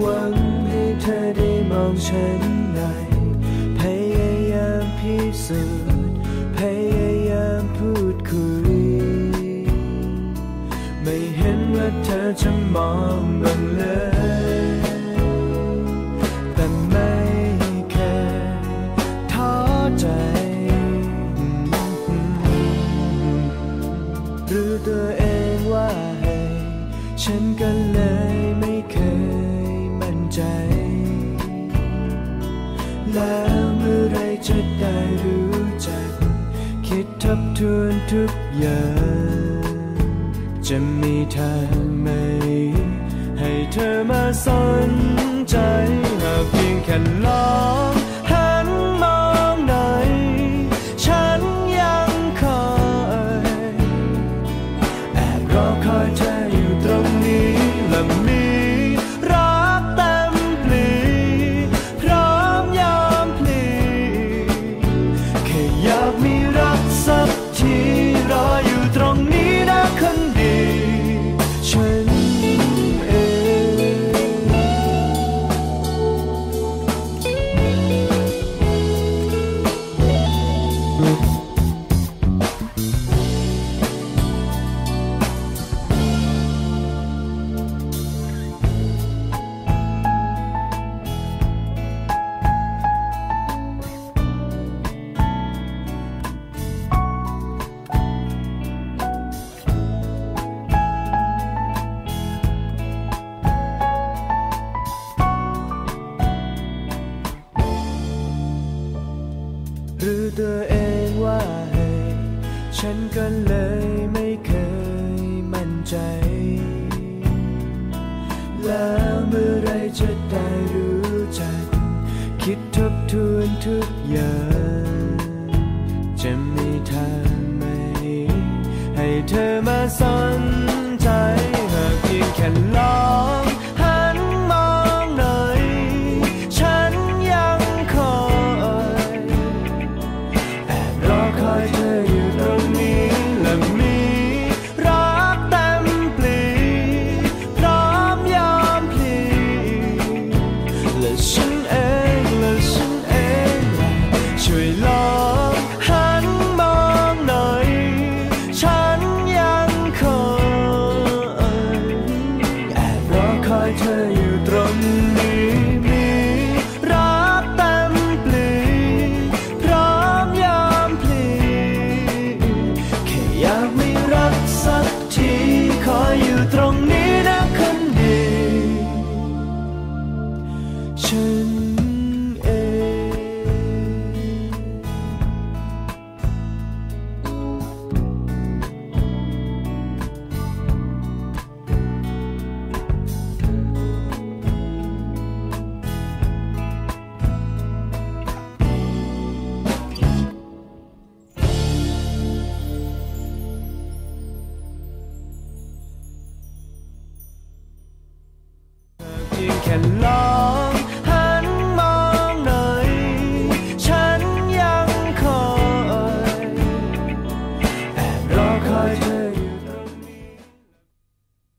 หวังให้เธอได้มองฉันไงพยายามพิสูจน์พยายามพูดคุย ไม่เห็นว่าเธอจะมองบ้างเลยแต่ไม่เคยท้อใจหรือตัวเองว่าให้ฉันก็เลยไม่ แล้วเมื่อไรจะได้รู้จัก คิดทบทวนทุกอย่าง จะมีทางไหม ให้เธอมาสนใจหากเพียงแค่ลองหันมองหน่อยฉันยังคอยแอบรอคอยเธออยู่ตรงนี้และ ตัวเองว่าให้ฉันก็เลยไม่เคยมั่นใจ แล้วเมื่อไรจะได้รู้จัก คิดทบทวนทุกอย่าง จะมีทางไหม ให้เธอมาสน แ hello.